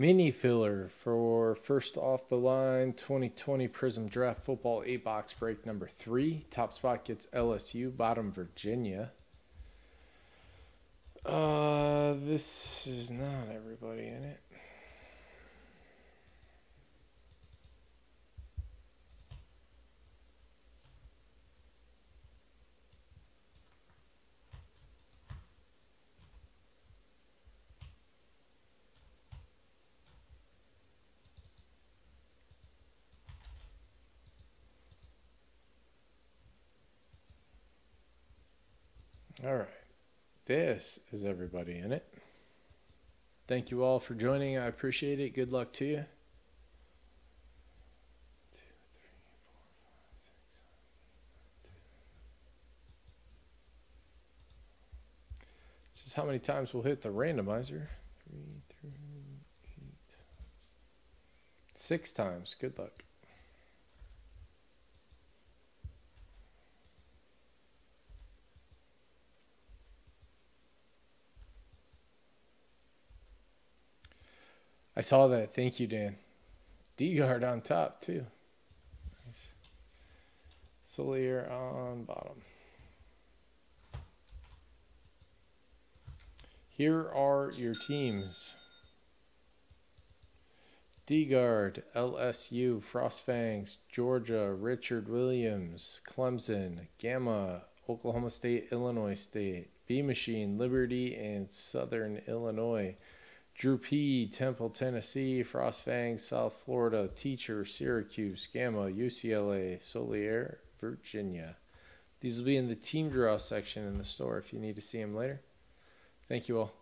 Mini filler for first off the line 2020 Prizm Draft Football 8 box break number 3. Top spot gets LSU, bottom Virginia. Uh this is not everybody in it. All right. This is everybody in it. Thank you all for joining. I appreciate it. Good luck to you. This is how many times we'll hit the randomizer. Three through eight. Six times. Good luck. I saw that. Thank you, Dan. D guard on top too. Nice. Solier on bottom. Here are your teams. D guard, LSU, Frostfangs, Georgia, Richard Williams, Clemson, Gamma, Oklahoma State, Illinois State, B Machine, Liberty, and Southern Illinois. Drew P, Temple, Tennessee, Frostfang, South Florida, Teacher, Syracuse, Gamma, UCLA, Solier, Virginia. These will be in the team draw section in the store if you need to see them later. Thank you all.